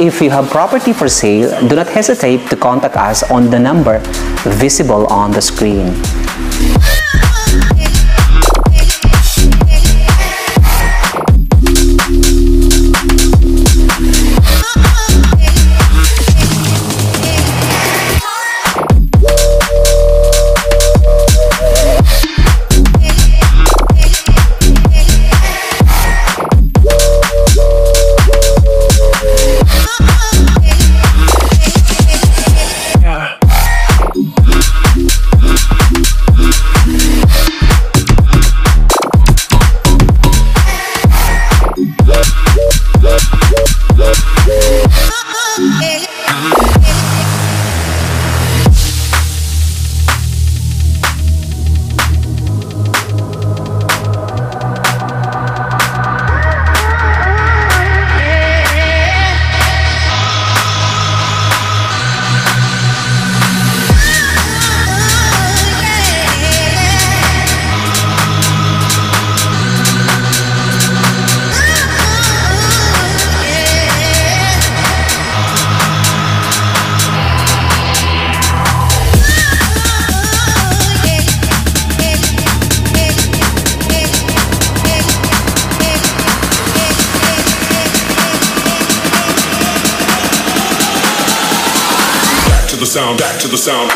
If you have property for sale, do not hesitate to contact us on the number visible on the screen. Sound, back to the sound.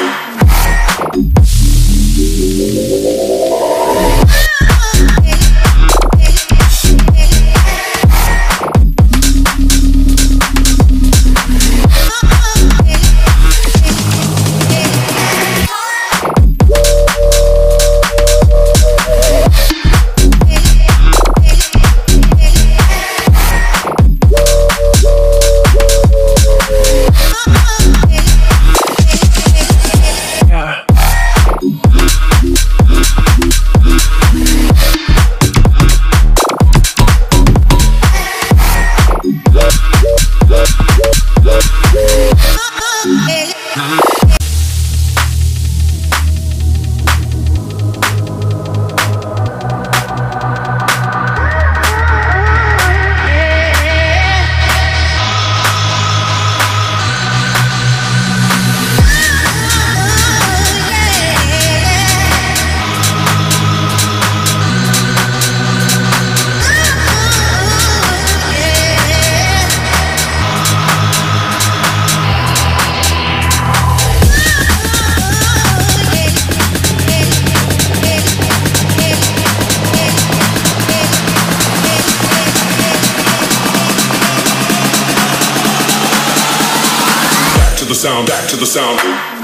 Sound, back to the sound.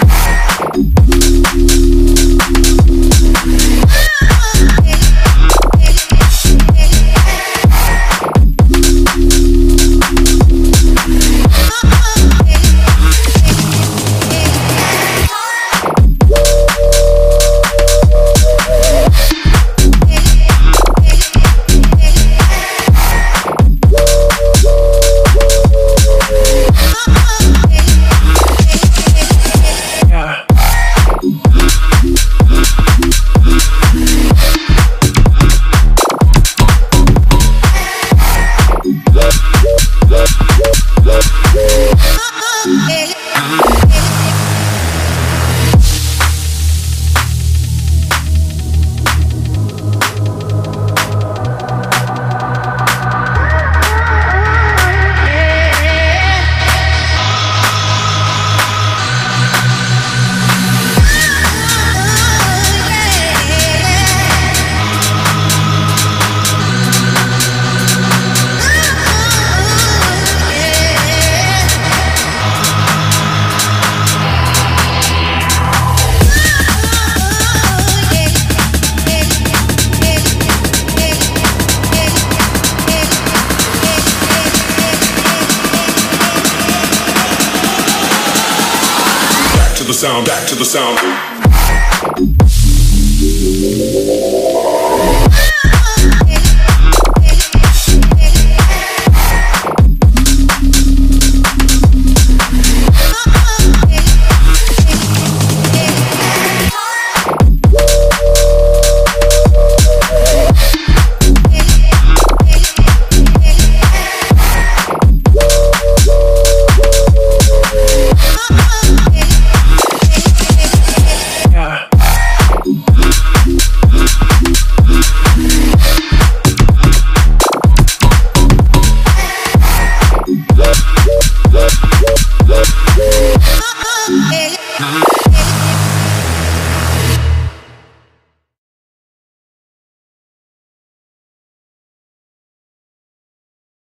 The sound, back to the sound.